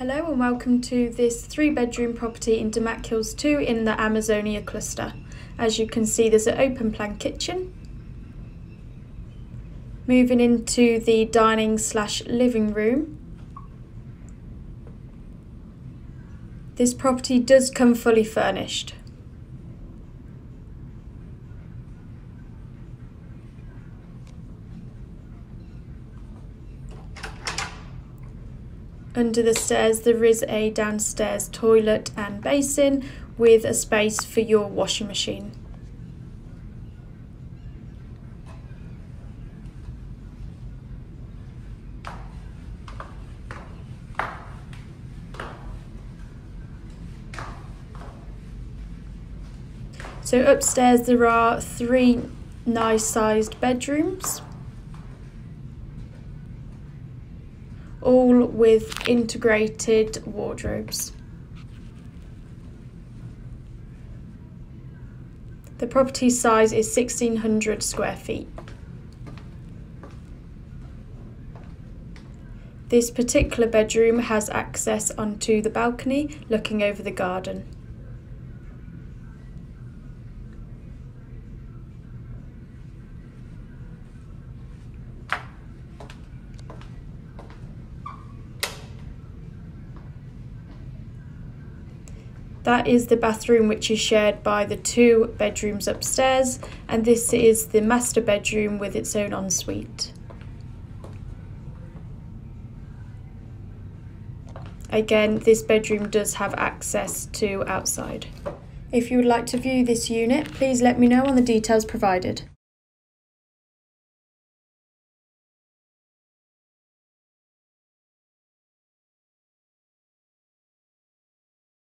Hello and welcome to this three bedroom property in Damac Hills 2 in the Amazonia cluster. As you can see there's an open plan kitchen. Moving into the dining slash living room. This property does come fully furnished. Under the stairs there is a downstairs toilet and basin with a space for your washing machine. So upstairs there are three nice sized bedrooms. All with integrated wardrobes. The property size is 1600 square feet. This particular bedroom has access onto the balcony looking over the garden. That is the bathroom which is shared by the two bedrooms upstairs and this is the master bedroom with its own ensuite. Again, this bedroom does have access to outside. If you would like to view this unit, please let me know on the details provided.